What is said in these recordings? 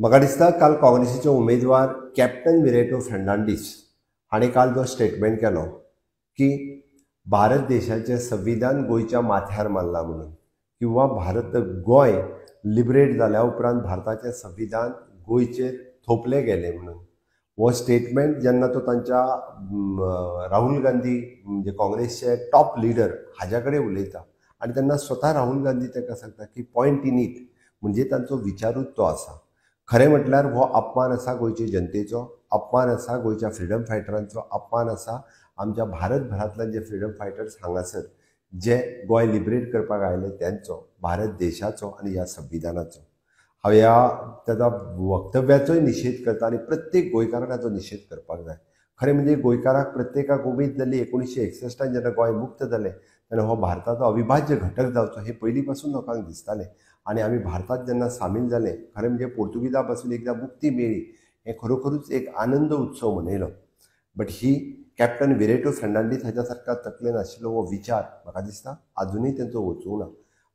म्हाका दिसता काल काँग्रेसीचे उमेदवार कॅप्टन विरेटो फेर्नांडीस हाणें काल जो स्टेटमेंट केलो की भारत देशाचें संविधान गोंयच्या माथ्यार मारला म्हणून किंवा भारत गोंय लिबरेट जाल्या उपरांत भारताचें संविधान गोंयचेर थोपलें गेलें म्हणून. हो स्टेटमेंट जेन्ना तो तांच्या राहुल गांधी म्हणजे काँग्रेसचे टॉप लिडर हाज्या कडेन उलयता आनी तेन्ना स्वता राहुल गांधी ताका सांगता की पॉयंट इन इट म्हणजे तांचो विचारूच तो आसा. खरें म्हटल्यार हो अपमान आसा गोंयचे जनतेचो अपमान आसा गोंयच्या फ्रिडम फायटरांचो अपमान आसा आमच्या भारतभरांतल्यान जे फ्रिडम फायटर्स हांगासर जे गोंय लिबरेट करपाक आयले त्यांचो भारत देशाचो आनी ह्या संविधानाचो. हांव ह्या ताका वक्तव्याचोय निशेध करता आनी प्रत्येक गोंयकारान ताचो निशेध करपाक जाय. खरें म्हणजे गोंयकाराक प्रत्येकाक उमेद जाल्ली एकोणीशे एकसश्टान जेन्ना गोंय मुक्त जालें तेन्ना हो भारताचो अविभाज्य घटक जावचो हे पयलीं पासून लोकांक दिसतालें. आनी आमी भारतांत जेन्ना सामील जाले खरें म्हणजे पोर्तुगीजां पासून एकदां मुक्ती मेळ्ळी हें खरोखरूच एक आनंद उत्सव मनयलो but he captain Viriato Fernandes हाच्या सारका तकलेन आशिल्लो हो विचार म्हाका दिसता? आजुनूय तेंचो वचूंक ना.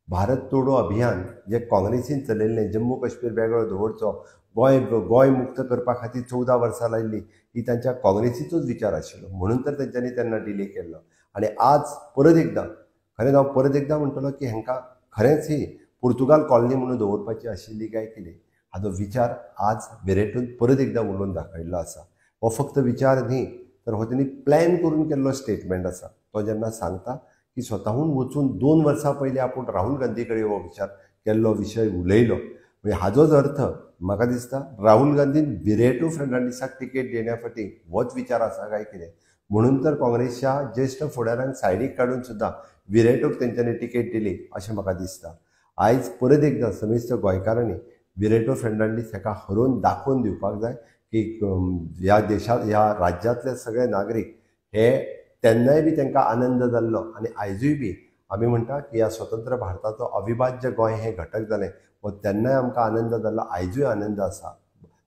भारत तोडो अभियान जे काँग्रेसीन चलयल्लें जम्मू काश्मीर वेगळो दवरचो गोंय गोंय मुक्त करपा खातीर चवदा वर्सां लायिल्ली ही तांच्या काँग्रेसीचोच विचार आशिल्लो. म्हणून तर तेंच्यांनी तेन्ना डिले केल्लो. आनी आज परत एकदां खरेंच हांव परत एकदां म्हणटलो की हांकां खरेंच ही पुर्तुगाल कॉलनी म्हणून दवरपाची आशिल्ली काय कितें हाचो विचार आज मेरेटून परत एकदां उलोवन दाखयल्लो आसा. हो फक्त विचार न्ही तर हो तेणी प्लॅन करून केल्लो स्टेटमेंट आसा. तो जेन्ना सांगता की स्वतःहून वचून दोन वर्सां पयलीं आपूण राहुल गांधी कडेन हो विचार केल्लो विशय उलयलो. म्हणजे हाजोच अर्थ म्हाका दिसता राहुल गांधीन बिरेटू फर्नांडिसाक तिकेट देण्या फाटीं होच विचार आसा काय कितें म्हणून तर काँग्रेसच्या ज्येश्ठ फुडाऱ्यांक सायडीक काडून सुद्दां विरेटोक तेंच्यांनी तिकेट दिली अशें म्हाका दिसता. आयज परत एकदां समेस्त गोंयकारांनी विरेटो फेर्नांडीस हेका हरोवन दाखोवन दिवपाक जाय की ह्या देशांत ह्या राज्यांतले सगळे नागरीक हे तेन्नाय बी तांकां आनंद जाल्लो. आनी आयजूय बी आमी म्हणटा की ह्या स्वतंत्र भारताचो अविभाज्य गोंय हें घटक जालें. वो तेन्नाय आमकां आनंद जाल्लो. आयजूय आनंद आसा.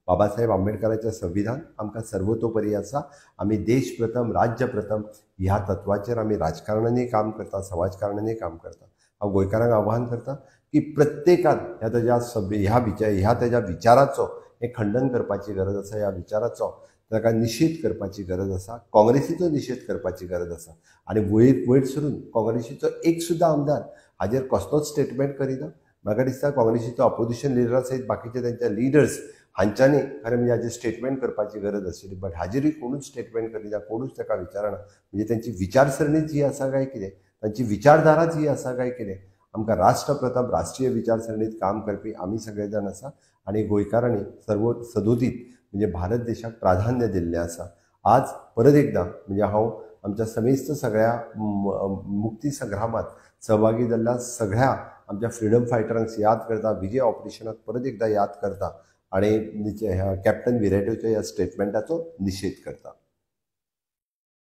बाबासाहेब आंबेडकराचें संविधान आमकां सर्वतोपरी आसा. आमी देश प्रथम राज्य प्रथम ह्या तत्वाचेर आमी राजकारणांनी काम करता समाजकारणांनी काम करता. हांव गोंयकारांक आव्हान करता की प्रत्येकान ह्या तेज्या सब ह्या विचार ह्या तेज्या विचाराचो हें खंडन करपाची गरज आसा. ह्या विचाराचो ताका निशेध करपाची गरज आसा काँग्रेसीचो निशेध करपाची गरज आसा आनी वयर वयर सरून काँग्रेसीचो एक सुद्दां आमदार हाजेर कसलोच स्टेटमेंट करिना. म्हाका दिसता काँग्रेसीचो ऑपोजिशन लिडरा सयत बाकीचे तेंचे लिडर्स हांच्यांनी खरें म्हणजे हाजेर स्टेटमेंट करपाची गरज आशिल्ली बट हाजेरूय कोणूच स्टेटमेंट करिना कोणूच ताका विचारना. म्हणजे तेंची विचारसरणीच ही आसा काय कितें? तांची विचारधाराच ही आसा काय कितें? आमकां राष्ट्रप्रताप राष्ट्रीय विचारसरणीत काम करपी आमी सगळे जाण आसा आनी गोंयकारांनी सर्व सदोदीत म्हणजे भारत देशाक प्राधान्य दिल्लें आसा. आज परत एकदां म्हणजे हांव आमच्या समेस्त सगळ्या मुक्ती संग्रामात सहभागी जाल्ल्या सगळ्या आमच्या फ्रिडम फायटरांक याद करता विजय ऑपरेशनाक परत एकदां याद करता आनी ह्या कॅप्टन विरेटोच्या ह्या स्टेटमेंटाचो निशेध करता.